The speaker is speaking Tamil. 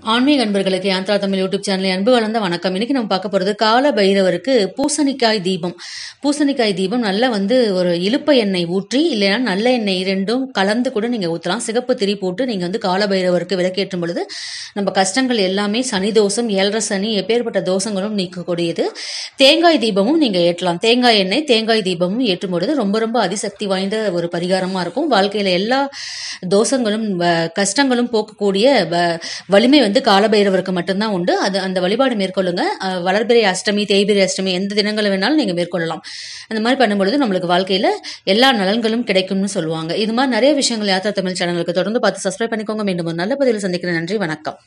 ஆன்மீக அன்பர்களுக்கு யாந்திரா தமிழ் யூடியூப் சேனல் அன்பு வளர்ந்த வணக்கம். இன்னைக்கு நம்ம பார்க்க போறது கால பைரவருக்கு பூசணிக்காய் தீபம். பூசணிக்காய் தீபம் நல்லா வந்து ஒரு இழுப்ப எண்ணெய் ஊற்றி இல்லைன்னா நல்ல எண்ணெய் ரெண்டும் கலந்து கூட நீங்க ஊற்றலாம் சிகப்பு திரி போட்டு நீங்க வந்து கால பைரவருக்கு விளக்கேற்றும் பொழுது நம்ம கஷ்டங்கள் எல்லாமே சனி தோஷம் ஏழரை சனி எப்பேற்பட்ட தோஷங்களும் நீக்கக்கூடியது. தேங்காய் தீபமும் நீங்க ஏற்றலாம். தேங்காய் எண்ணெய் தேங்காய் தீபமும் ஏற்றும் பொழுது ரொம்ப ரொம்ப அதிசக்தி வாய்ந்த ஒரு பரிகாரமா இருக்கும். வாழ்க்கையில எல்லா தோஷங்களும் வ- கஷ்டங்களும் போக்கக்கூடிய வ- வலிமை வந்து காலபைரவருக்கு மட்டும்தான் உண்டு. அது அந்த வழிபாடு மேற்கொள்ளுங்க. அஹ், வளர்பிறை அஷ்டமி தேய்பிரை அஷ்டமி எந்த தினங்களை வேணாலும் நீங்க மேற்கொள்ளலாம். அந்த மாதிரி பண்ணும்பொழுது நம்மளுக்கு வாழ்க்கையில எல்லா நலன்களும் கிடைக்கும்னு சொல்லுவாங்க. இது மாதிரி நிறைய விஷயங்கள் யாத்திரா தமிழ் சேனலுக்கு தொடர்ந்து பார்த்து சப்ஸ்கிரைப் பண்ணிக்கோங்க. மீண்டும் ஒரு நல்ல பதிவில் சந்திக்கிறேன். நன்றி வணக்கம்.